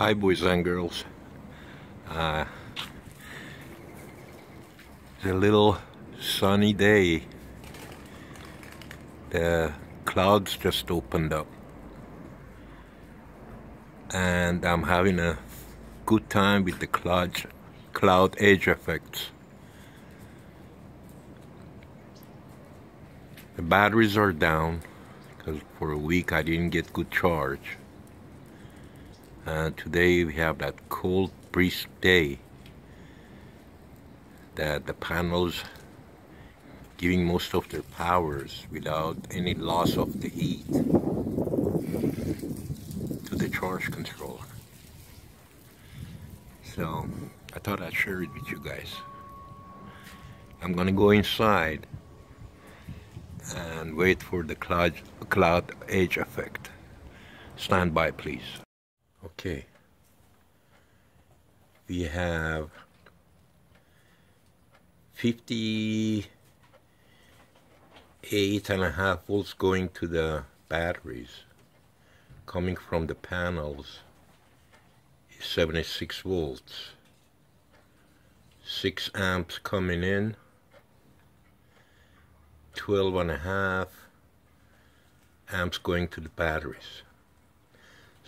Hi boys and girls. Uh, it's a little sunny day. The clouds just opened up. And I'm having a good time with the cloud, cloud edge effects. The batteries are down because for a week I didn't get good charge. Uh, today we have that cold brisk day that the panels giving most of their powers without any loss of the heat to the charge controller. So I thought I'd share it with you guys. I'm gonna go inside and wait for the cloud, cloud edge effect. Stand by please. Okay. We have 58 and a half volts going to the batteries. Coming from the panels 76 volts. 6 amps coming in. 12 and a half amps going to the batteries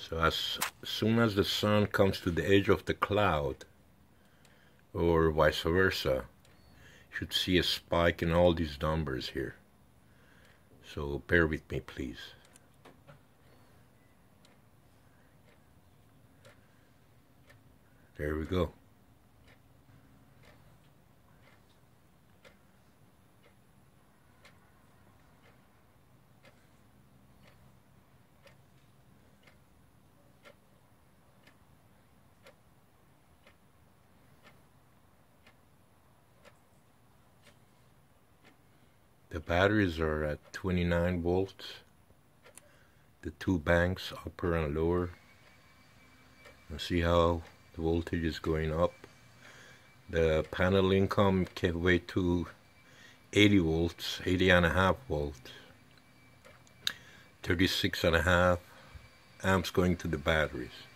so as soon as the sun comes to the edge of the cloud, or vice versa, you should see a spike in all these numbers here. So bear with me, please. There we go. The batteries are at 29 volts. The two banks, upper and lower. You see how the voltage is going up. The panel income can way to 80 volts, 80 and a half volts. 36 and a half amps going to the batteries.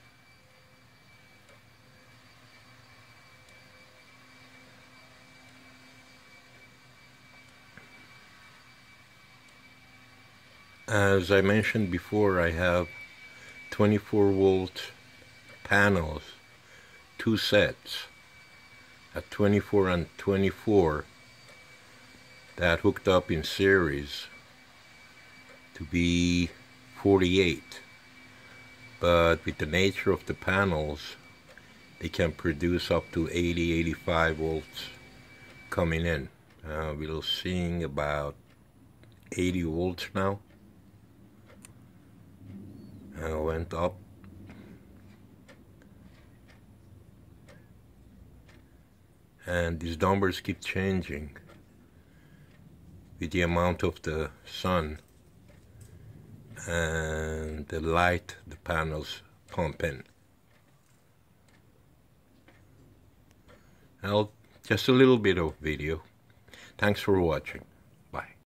As I mentioned before, I have 24 volt panels, two sets at 24 and 24 that hooked up in series to be 48 but with the nature of the panels they can produce up to 80 85 volts coming in. Uh, we're seeing about 80 volts now and I up and these numbers keep changing with the amount of the sun and the light the panels pump in. Now, just a little bit of video. Thanks for watching.